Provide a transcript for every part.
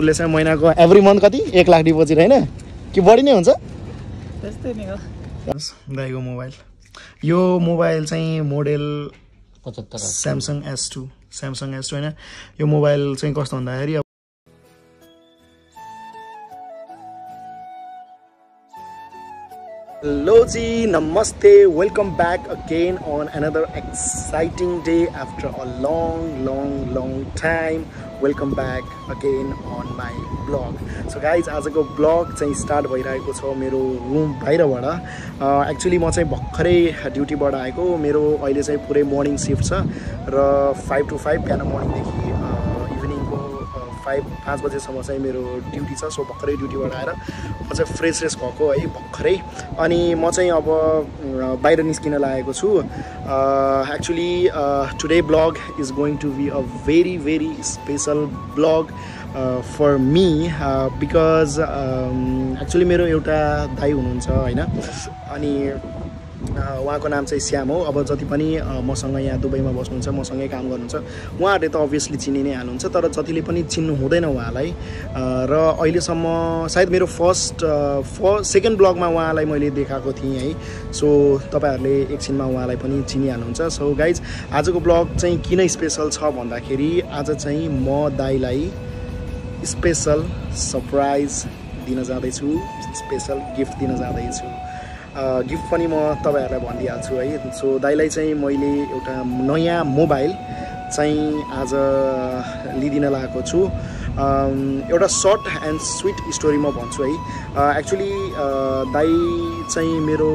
उसले चाहिँ महिनाको एभ्री मन्थ कति? एक लाख डिपोजिट होइन? कि बढी नै हुन्छ? दाइको मोबाइल। यो मोबाइल चाहिँ मोडेल पचहत्तर Samsung S two Samsung S two होइन? यो मोबाइल चाहिँ कस्तो भन्दाखेरि हेलो जी नमस्ते welcome back again on another exciting day after a long long long time welcome back again on my blog so guys आजको ब्लग चाहिँ स्टार्ट भइरहेको छ मेरो रुम बाहिरबाट। एक्चुली म चाहिँ भर्खरै ड्युटीबाट आएको। मेरो अहिले चाहिँ पुरै मर्निङ सिफ्ट छ र फाइभ टु फाइभ बिहान मर्निङदेखि फाइभ पाँच बजेसम्म चाहिँ मेरो ड्युटी छ सो भर्खरै ड्युटीबाट आएर म चाहिँ फ्रेस फ्रेस भएको है भर्खरै। अनि म चाहिँ अब बाहिर निस्किन लागेको छु। Actually today blog is going to be a very very special blog for me because actually मेरो एउटा दाई हुनुहुन्छ होइन? अनि उहाँको नाम चाहिँ श्याम हो। अब जति पनि मसँग यहाँ दुबईमा बस्नुहुन्छ मसँगै काम गर्नुहुन्छ उहाँहरूले त अभियसली चिनि नै हाल्नुहुन्छ तर जतिले पनि चिन्नु हुँदैन उहाँलाई र अहिलेसम्म सायद मेरो फर्स्ट फर्स्ट सेकेन्ड ब्लगमा उहाँलाई मैले देखाएको थिएँ है। सो तपाईँहरूले एकछिनमा उहाँलाई पनि चिनिहाल्नुहुन्छ। सो गाइज आजको ब्लग चाहिँ किन स्पेसल छ भन्दाखेरि आज चाहिँ म दाईलाई स्पेसल सरप्राइज दिन जाँदैछु स्पेसल गिफ्ट दिन जाँदैछु। गिफ्ट पनि म तपाईँहरूलाई भनिदिइहाल्छु है। सो दाइलाई चाहिँ मैले एउटा नयाँ मोबाइल चाहिँ आज लिइदिन लागेको छु। एउटा सर्ट एन्ड स्विट स्टोरी म भन्छु है। एक्चुली दाई चाहिँ मेरो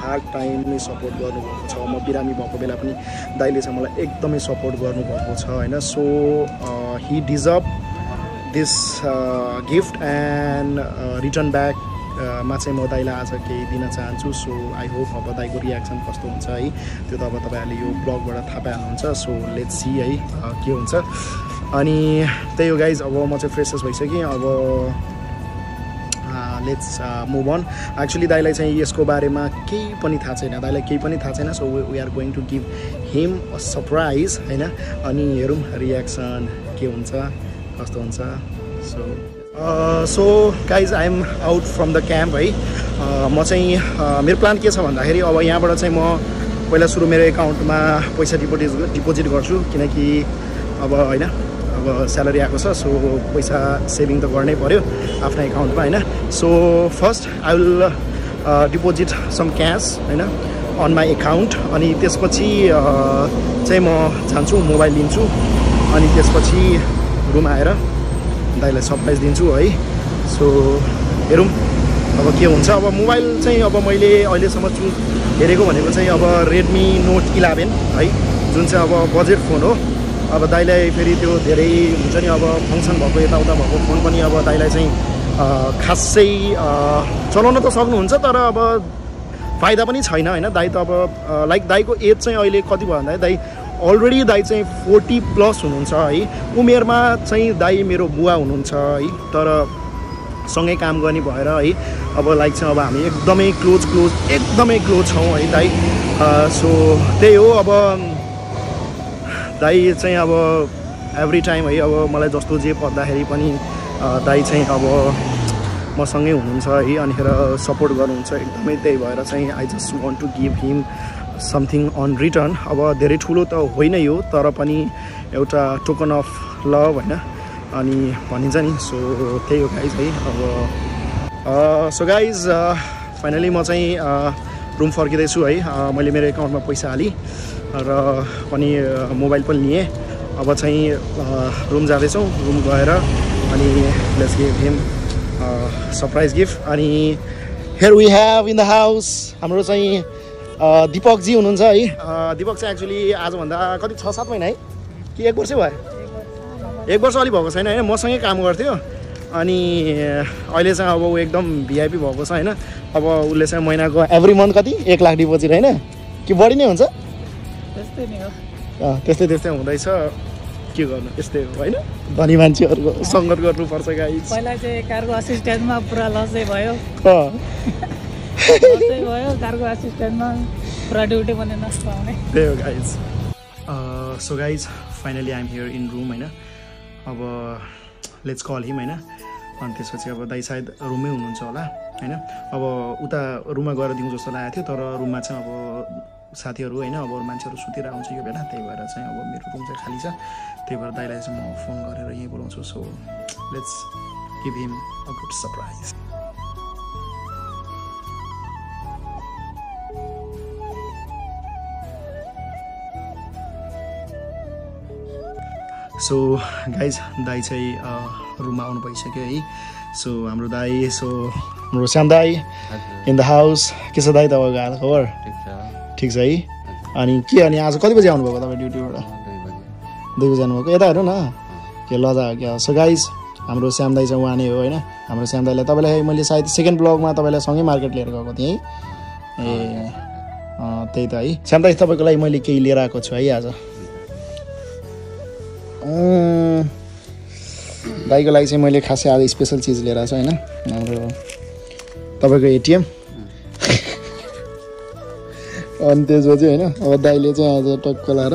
हार्ड टाइममै सपोर्ट गर्नुभएको छ। म बिरामी भएको बेला पनि दाइले चाहिँ मलाई एकदमै सपोर्ट गर्नुभएको छ होइन। So he deserve this gift and return back मा चाहिँ म दाइलाई आज केही दिन चाहन्छु सो आई होप अब दाइको रियाक्सन कस्तो हुन्छ है त्यो त अब तपाईँहरूले यो ब्लगबाट थाहा पाइहाल्नुहुन्छ सो लेट्स सी है के हुन्छ। अनि त्यही हो गाइज अब म चाहिँ फ्रेसेस भइसकेँ अब लेट्स मुभ अन एक्चुली दाइलाई चाहिँ यसको बारेमा केही पनि थाहा छैन दाइलाई केही पनि थाहा छैन so we are going to give him a surprise होइन। अनि हेरौँ रियाक्सन के हुन्छ कस्तो हुन्छ so so guys I am out from the camp है। म चाहिँ मेरो प्लान के छ भन्दाखेरि अब यहाँबाट चाहिँ म पहिला सुरु मेरो एकाउन्टमा पैसा डिपोजिट डिपोजिट गर्छु किनकि अब होइन अब स्यालेरी आएको छ सो पैसा सेभिङ त गर्नै पऱ्यो आफ्नो एकाउन्टमा होइन। So first I will deposit some cash होइन अन माई एकाउन्ट अनि त्यसपछि चाहिँ म जान्छु मोबाइल लिन्छु अनि त्यसपछि रुम आएर दाइलाई सरप्राइज दिन्छु है। सो हेरौँ अब के हुन्छ? अब मोबाइल चाहिँ अब मैले अहिलेसम्म चु हेरेको भनेको चाहिँ अब रेडमी नोट इलेभेन है जुन चाहिँ अब बजेट फोन हो। अब दाइलाई फेरि त्यो धेरै हुन्छ नि अब फङ्सन भएको यताउता भएको फोन पनि अब दाइलाई चाहिँ खासै चलाउन त सक्नुहुन्छ तर अब फाइदा पनि छैन होइन? दाइ त अब लाइक दाइको एज चाहिँ अहिले कति भयो भन्दाखेरि दाइ अलरेडी दाइ चाहिँ फोर्टी प्लस हुनुहुन्छ है। उमेरमा चाहिँ दाइ मेरो बुवा हुनुहुन्छ है। तर सँगै काम गर्ने भएर है अब लाइक चाहिँ अब हामी एकदमै क्लोज क्लोज एकदमै क्लोज छौँ है दाइ सो त्यही हो अब दाइ चाहिँ अब एभ्री टाइम है अब मलाई जस्तो जे पर्दाखेरि पनि दाइ चाहिँ अब मसँगै हुनुहुन्छ है अनिखेर सपोर्ट गर्नुहुन्छ एकदमै त्यही भएर चाहिँ I just want to give him something on return अब धेरै ठुलो त होइन यो तर पनि एउटा टोकन अफ लभ होइन। अनि भनिन्छ नि सो त्यही हो गाइज है। अब सो गाइज फाइनली म चाहिँ रुम फर्किँदैछु है। मैले मेरो एकाउन्टमा पैसा हालेँ र पनि मोबाइल पनि लिएँ। अब चाहिँ रुम जाँदैछौँ रुम गएर अनि let's give him surprise gift अनि here we have in the house हाम्रो चाहिँ दिपकजी हुनुहुन्छ है? अ, दिपक चाहिँ एक्चुली आजभन्दा कति छ सात महिना है? कि एक वर्षै भयो? एक वर्ष अलिक भएको छैन होइन? मसँगै काम गर्थ्यो। अनि अहिले चाहिँ अब ऊ एकदम भिआइपी भएको छ होइन? अब उसले चाहिँ महिनाको एभ्री मन्थ कति? एक लाख डिपोजिट होइन? कि बढी नै हुन्छ? त्यस्तै नै हो। अँ, त्यस्तै त्यस्तै हुँदैछ। के गर्नु? यस्तै हो होइन? धनी मान्छेहरूको सङ्गत गर्नुपर्छ गाइस पहिला चाहिँ कारको असिस्टेन्टमा पुरा लसै भयो। So guys finally I'm here in room होइन अब लेट्स कल हिम होइन अनि त्यसपछि अब दाई सायद रुममै हुनुहुन्छ होला होइन अब उता रुममा गएर दिउँ जस्तो लागेको थियो तर रुममा चाहिँ अब साथीहरू होइन अब मान्छेहरू सुतिरहेको हुन्छ यो बेला त्यही भएर चाहिँ अब मेरो रुम चाहिँ खाली छ। त्यही भएर दाइलाई चाहिँ म फोन गरेर यहीँ बोलाउँछु। So let's give him a good surprise so guys दाई चाहिँ रुममा आउनु भइसक्यो है। सो हाम्रो दाई सो हाम्रो श्याम दाई इन द हाउस के छ दाई तपाईँको हाल खबर? ठिक छ। है। अनि के अनि आज कति बजी आउनुभएको तपाईँ ड्युटीबाट? दुई बजे। आउनुभएको। यता हेर्नु न के लजा हो क्या सो गाइज हाम्रो श्याम दाई चाहिँ उहाँ नै हो होइन? हाम्रो श्याम दाईलाई तपाईँलाई मैले सायद सेकेन्ड ब्लगमा तपाईँलाई सँगै मार्केट लिएर गएको थिएँ है। ए त्यही त है। श्याम दाई तपाईँको लागि मैले केही लिएर आएको छु है आज। दाईको लागि चाहिँ मैले खासै आज स्पेसल चिज लिएर आएको छु होइन? हाम्रो तपाईँको एटिएम अनि त्यसपछि होइन अब दाईले चाहिँ आज टक्क लाएर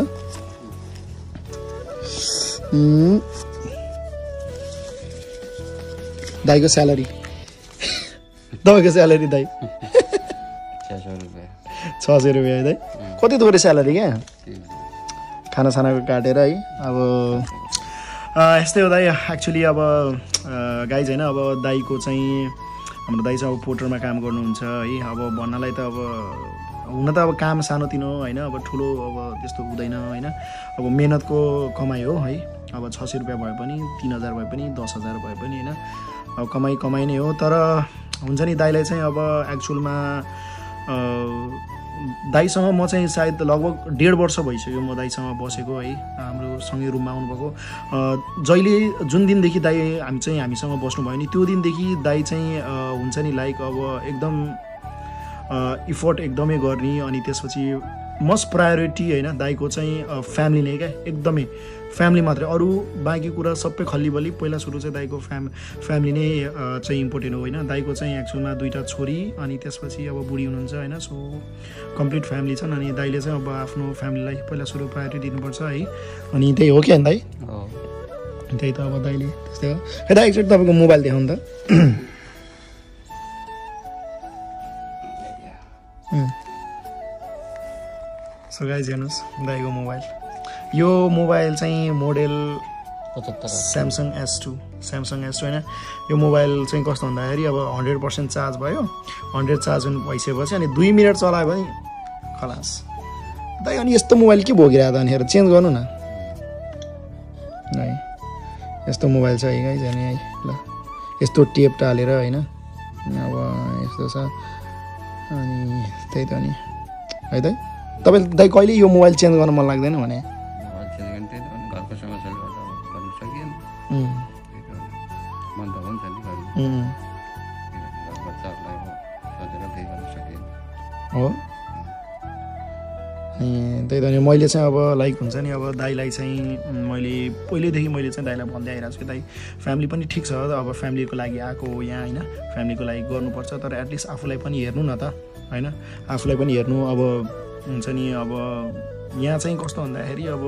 दाईको स्यालेरी तपाईँको स्यालेरी दाई छ सौ रुपियाँ। छ सय रुपियाँ है दाई कति थोरै स्यालेरी क्या। खानासानाको काटेर है अब यस्तै हो दाइ। एक्चुली अब गाइज होइन अब दाईको चाहिँ हाम्रो दाई चाहिँ अब पोर्टरमा काम गर्नुहुन्छ है। अब भन्नलाई त अब हुन त अब काम सानोतिनो होइन। अब ठुलो अब त्यस्तो हुँदैन होइन। अब मेहनतको कमाइ हो है। अब छ सय रुपियाँ भए पनि तिन हजार भए पनि दस हजार भए पनि होइन। अब कमाइ कमाइ नै हो। तर हुन्छ नि दाईलाई चाहिँ अब एक्चुअलमा दाईसँग म चाहिँ सायद लगभग डेढ वर्ष भइसक्यो म दाईसँग बसेको है हाम्रो सँगै रुममा आउनुभएको। जहिले जुन दिनदेखि दाई हामी चाहिँ हामीसँग बस्नुभयो नि त्यो दिनदेखि दाई चाहिँ हुन्छ नि लाइक अब एकदम इफोर्ट एकदमै गर्ने अनि त्यसपछि मस्ट प्रायोरिटी होइन दाईको चाहिँ फ्यामिली नै क्या एकदमै फ्यामिली मात्रै। अरू बाँकी कुरा सबै खल्लीबल्ली। पहिला सुरु चाहिँ दाईको फ्याम फ्यामिली नै चाहिँ इम्पोर्टेन्ट हो होइन। दाईको चाहिँ एक्चुअलमा दुईवटा छोरी अनि त्यसपछि अब बुढी हुनुहुन्छ होइन। सो कम्प्लिट फ्यामिली छन् अनि दाईले चाहिँ अब आफ्नो फ्यामिलीलाई पहिला सुरु प्रायोरिटी दिनुपर्छ है। अनि त्यही हो क्या दाई? त्यही त अब दाइले त्यस्तै हो। है दाइ एकचोटि तपाईँको मोबाइल देखाउनु त। सो गाइज हेर्नुहोस् दाइको मोबाइल। यो मोबाइल चाहिँ model Samsung S two Samsung S two होइन। यो मोबाइल चाहिँ कस्तो भन्दाखेरि अब हन्ड्रेड पर्सेन्ट चार्ज भयो। हन्ड्रेड चार्ज पनि भइसकेपछि अनि दुई मिनट चलायो भने खलास। दाइ अनि यस्तो मोबाइल के भोगिरहेको त अनि हेर चेन्ज गर्नु न। है यस्तो मोबाइल छ है गाइज अनि है ल। यस्तो टेप टालेर होइन अब यस्तो छ। अनि त्यही त अनि। है त तपाईँ दाइ कहिले यो मोबाइल चेन्ज गर्न मन लाग्दैन भने? हो? अनि त्यही त अनि मैले चाहिँ अब लाइक हुन्छ नि अब दाईलाई चाहिँ मैले पहिल्यैदेखि मैले चाहिँ दाईलाई भन्दै आइरहेको छु कि दाई फ्यामिली पनि ठिक छ अब फ्यामिलीको लागि आएको हो यहाँ होइन फ्यामिलीको लागि गर्नुपर्छ तर एटलिस्ट आफूलाई पनि हेर्नु न त होइन? आफूलाई पनि हेर्नु अब हुन्छ नि अब यहाँ चाहिँ कस्तो भन्दाखेरि अब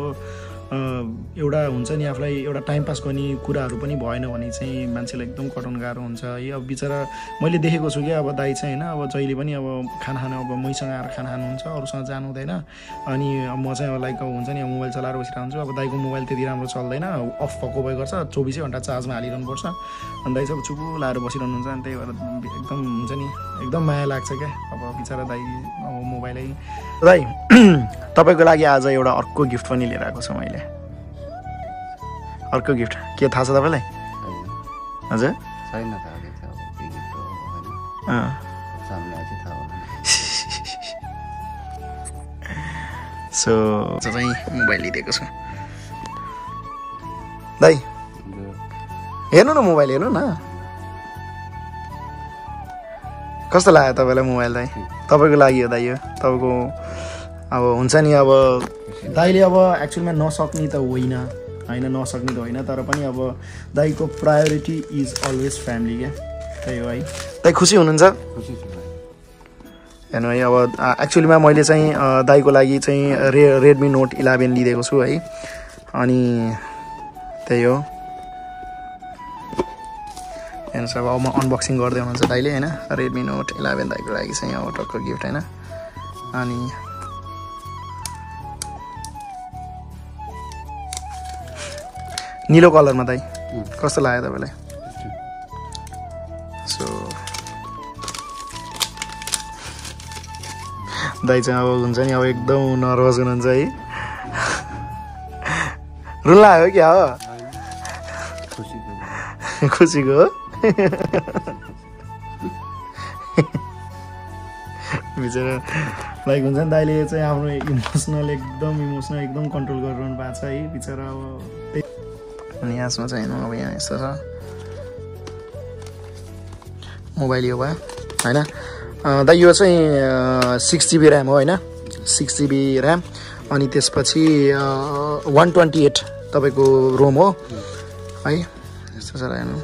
एउटा हुन्छ नि आफूलाई एउटा टाइम पास गर्ने कुराहरू पनि भएन भने चाहिँ मान्छेलाई एकदम कटाउनु गाह्रो हुन्छ। है अब बिचरा मैले देखेको छु कि अब दाई चाहिँ होइन अब जहिले पनि अब खाना खानु अब मैसँग आएर खाना खानुहुन्छ अरूसँग जानु हुँदैन। अनि म चाहिँ अब लाइक हुन्छ नि मोबाइल चलाएर बसिरहेको हुन्छु अब दाईको मोबाइल त्यति राम्रो चल्दैन अफ भएको भए गर्छ चौबिसै घन्टा चार्जमा हालिरहनुपर्छ। अनि दाई चाहिँ अब चुपु लाएर बसिरहनुहुन्छ अनि त्यही भएर एकदम हुन्छ नि एकदम माया लाग्छ क्या अब बिचरा दाई अब मोबाइलै। दाई तपाईँको लागि आज एउटा अर्को गिफ्ट पनि लिएर आएको छु मैले। अर्को गिफ्ट के थाहा छ तपाईँलाई? हजुर? सो चाहिँ मोबाइल लिइदिएको छु। दाई जो हेर्नु न मोबाइल हेर्नु न। कस्तो लाग्यो तपाईँलाई मोबाइल दाई तपाईँको लागि हो दाइ यो। तपाईँको अब हुन्छ नि अब दाइले अब एक्चुअलमा नसक्ने त होइन। होइन नसक्ने त होइन तर पनि अब दाइको प्रायोरिटी इज अलवेज फ्यामिली क्या। त्यही हो है। दाइ खुसी हुनुहुन्छ? खुसी छु भाइ। हेर्नु है अब एक्चुअलीमा मैले चाहिँ अ, दाइको लागि चाहिँ रे रेडमी नोट इलेभेन लिइदिएको छु है। अनि त्यही हो। हेर्नुहोस् अब म अनबक्सिङ गर्दै हुनुहुन्छ दाइले होइन? रेडमी नोट इलेभेन दाइको लागि चाहिँ अब टक्क गिफ्ट होइन? अनि निलो कलरमा दाइ। कस्तो लाग्यो तपाईँलाई? सो दाइ चाहिँ अब हुन्छ नि अब एकदम नर्भस हुनुहुन्छ है। रुन लाग्यो क्या हो? खुसीको हो। बिचरा लाइक हुन्छ नि दाइले चाहिँ आफ्नो इमोसनल एकदम इमोसनल एकदम कन्ट्रोल गरिरहनु भएको छ है। बिचरा अब अनि यसमा चाहिँ हेर्नु अब यहाँ यस्तो छ। मोबाइल यो भयो होइन? दाइ यो चाहिँ सिक्स जिबी ऱ्याम हो होइन? सिक्स जिबी ऱ्याम अनि त्यसपछि वान ट्वेन्टी एट तपाईँको रोम हो। है यस्तो छ हेर्नु।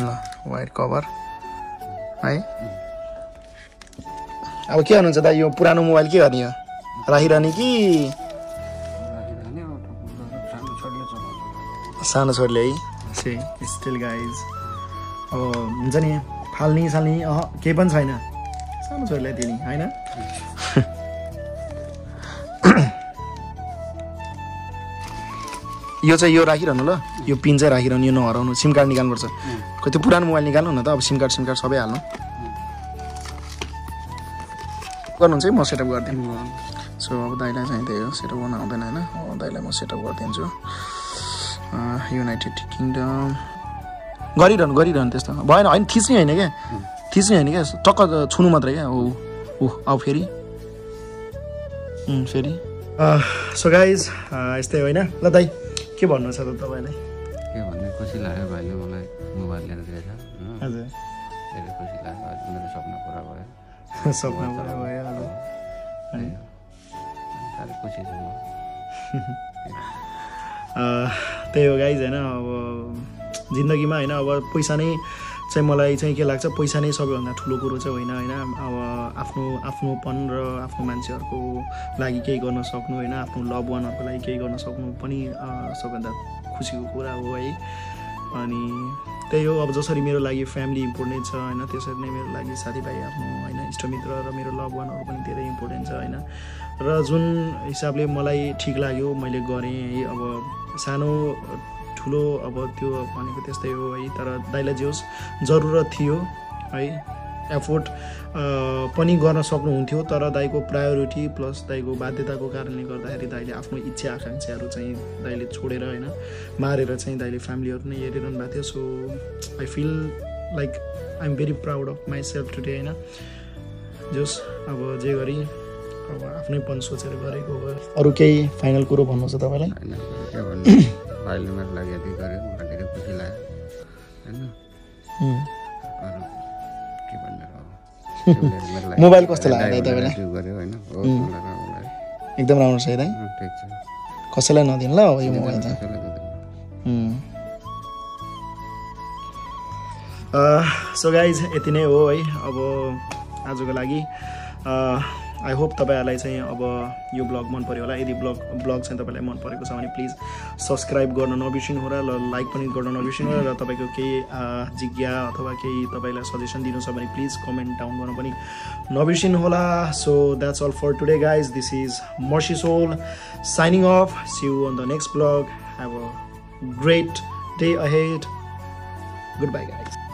ल वाइट कभर है? अब के गर्नुहुन्छ दा यो पुरानो मोबाइल के गर्ने यो राखिरहने कि सानो छोरीले है? स्टिल गाइज अब हुन्छ नि फाल्ने साल्ने अह केही पनि छैन। सानो छोरीलाई दिने होइन? यो चाहिँ यो राखिरहनु ल। यो पिन चाहिँ राखिरहनु यो नहराउनु। सिम कार्ड निकाल्नुपर्छ। त्यो पुरानो मोबाइल निकाल्नु न त अब सिम कार्ड सिम कार्ड सबै हाल्नु। गर्नुहुन्छ है म सेटअप गरिदिनु सो अब दाइलाई चाहिँ त्यही हो सेटअप गर्नु आउँदैन होइन? दाइलाई म सेटअप गरिदिन्छु। युनाइटेड किङडम गरिरहनु गरिरहनु त्यस्तो। भएन होइन थिच्ने होइन क्या? थिच्ने होइन क्या? टक्क छुनु मात्रै क्या? हो ऊ अब फेरि। फेरि। सो गाइज यस्तै होइन? ल दाइ के भन्नु छ त तपाईँलाई? के भन्ने? खुसी लाग्यो भाइले मलाई मोबाइल लिएर दिएछ। होइन हजुर धेरै खुसी लाग्यो। आज मेरो सपना पुरा भयो। सपना पुरा भयो हजुर त्यही हो। गाइज होइन अब जिन्दगीमा होइन अब पैसा नै चाहिँ मलाई चाहिँ के लाग्छ पैसा नै सबैभन्दा ठुलो कुरो चाहिँ होइन होइन अब आफ्नो आफ्नोपन र आफ्नो मान्छेहरूको लागि केही गर्न सक्नु होइन आफ्नो लभ वानहरूको लागि केही गर्न सक्नु पनि सबभन्दा खुसीको कुरा हो है अनि त्यही हो। अब जसरी मेरो लागि फ्यामिली इम्पोर्टेन्ट छ होइन त्यसरी नै मेरो लागि साथीभाइ आफ्नो होइन इष्टमित्र र मेरो लभ वानहरू पनि धेरै इम्पोर्टेन्ट छ होइन। र जुन हिसाबले मलाई ठिक लाग्यो मैले गरेँ है अब सानो ठुलो अब त्यो भनेको त्यस्तै हो है। तर दाइलाई जे होस् जरुरत थियो है। एफोर्ट पनि गर्न सक्नुहुन्थ्यो तर दाइको प्रायोरिटी प्लस दाइको बाध्यताको कारणले गर्दाखेरि दाइले आफ्नो इच्छा आकाङ्क्षाहरू चाहिँ दाइले छोडेर होइन मारेर चाहिँ दाइले फ्यामिलीहरू नै हेरिरहनु भएको थियो। So I feel like I am very proud of myself today होइन। जोस् अब जे गरी अब आफ्नैपन सोचेर गरेको हो। अरू केही फाइनल कुरो भन्नु? छ तपाईँलाई लागि धेरै खुसी लाग्यो होइन। मोबाइल कस्तो लाग्यो तपाईँलाई? एकदम राम्रो छ है दाइ। अँ, ठिक छ। कसैलाई नदिनु ल अब यो मोबाइल दिँदैन। सो गाइज यति नै हो है। अब आजको लागि आई होप तपाईँहरूलाई चाहिँ अब यो ब्लग मन पऱ्यो होला। यदि ब्लग ब्लग चाहिँ तपाईँलाई मन परेको छ भने प्लिज सब्सक्राइब गर्न नबिर्सिनु होला र लाइक पनि गर्न नबिर्सिनु होला र तपाईँको केही जिज्ञा अथवा केही तपाईँलाई सजेसन दिनु छ भने प्लिज कमेन्ट डाउन गर्न पनि नबिर्सिनु होला। So that's all for today guys this is Mercy Sol signing off see on the next blog have a great day ahead Goodbye, guys.